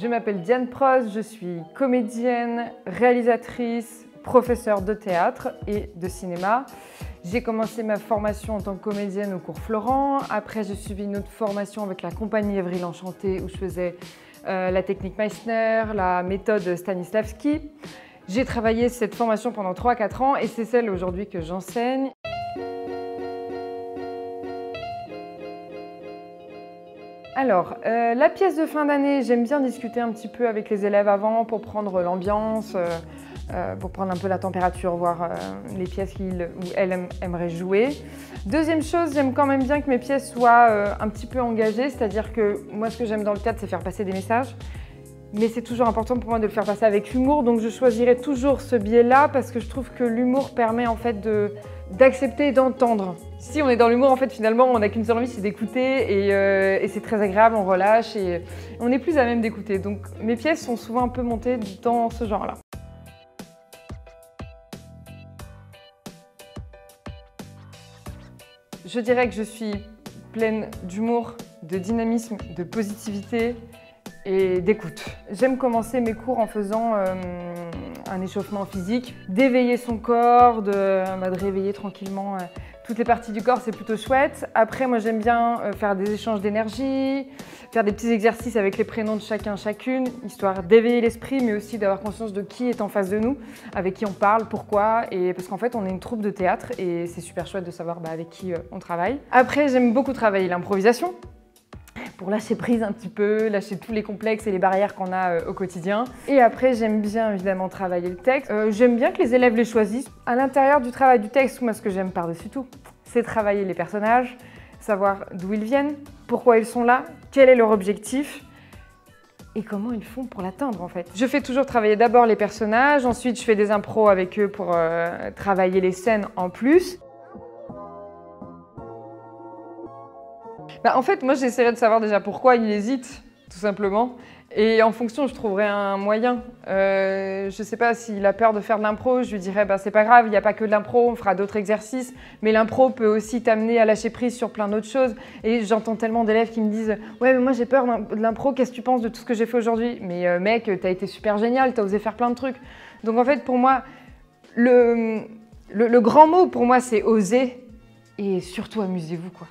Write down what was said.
Je m'appelle Diane Prost, je suis comédienne, réalisatrice, professeure de théâtre et de cinéma. J'ai commencé ma formation en tant que comédienne au cours Florent. Après, j'ai suivi une autre formation avec la compagnie Evry l'Enchanté où je faisais euh, la technique Meissner, la méthode Stanislavski. J'ai travaillé cette formation pendant 3-4 ans et c'est celle aujourd'hui que j'enseigne. Alors, euh, la pièce de fin d'année, j'aime bien discuter un petit peu avec les élèves avant pour prendre l'ambiance, euh, euh, pour prendre un peu la température, voir les pièces qu'ils ou elles aimeraient jouer. Deuxième chose, j'aime quand même bien que mes pièces soient un petit peu engagées, c'est-à-dire que moi, ce que j'aime dans le théâtre, c'est faire passer des messages. Mais c'est toujours important pour moi de le faire passer avec humour, donc je choisirai toujours ce biais-là parce que je trouve que l'humour permet en fait d'accepter et d'entendre. Si on est dans l'humour, en fait, finalement, on n'a qu'une seule envie, c'est d'écouter et, euh, et c'est très agréable, on relâche et on est plus à même d'écouter. Donc mes pièces sont souvent un peu montées dans ce genre-là. Je dirais que je suis pleine d'humour, de dynamisme, de positivité, et d'écoute. J'aime commencer mes cours en faisant euh, un échauffement physique, d'éveiller son corps, de, bah, réveiller tranquillement euh, toutes les parties du corps, c'est plutôt chouette. Après, moi j'aime bien euh, faire des échanges d'énergie, faire des petits exercices avec les prénoms de chacun, chacune, histoire d'éveiller l'esprit, mais aussi d'avoir conscience de qui est en face de nous, avec qui on parle, pourquoi, et parce qu'en fait on est une troupe de théâtre et c'est super chouette de savoir bah, avec qui on travaille. Après, j'aime beaucoup travailler l'improvisation pour lâcher prise un petit peu, lâcher tous les complexes et les barrières qu'on a euh, au quotidien. Et après, j'aime bien évidemment travailler le texte. Euh, j'aime bien que les élèves les choisissent. À l'intérieur du travail du texte, moi, ce que j'aime par-dessus tout, c'est travailler les personnages, savoir d'où ils viennent, pourquoi ils sont là, quel est leur objectif et comment ils font pour l'atteindre en fait. Je fais toujours travailler d'abord les personnages, ensuite je fais des impros avec eux pour euh, travailler les scènes en plus. Bah, en fait, moi, j'essaierai de savoir déjà pourquoi il hésite, tout simplement. Et en fonction, je trouverai un moyen. Euh, je sais pas s'il a peur de faire de l'impro, je lui dirais bah, c'est pas grave, il n'y a pas que de l'impro, on fera d'autres exercices. Mais l'impro peut aussi t'amener à lâcher prise sur plein d'autres choses. Et j'entends tellement d'élèves qui me disent ouais, mais moi j'ai peur de l'impro, qu'est-ce que tu penses de tout ce que j'ai fait aujourd'hui? Mais euh, mec, t'as été super génial, t'as osé faire plein de trucs. Donc en fait, pour moi, le, le grand mot pour moi, c'est oser et surtout amusez-vous quoi.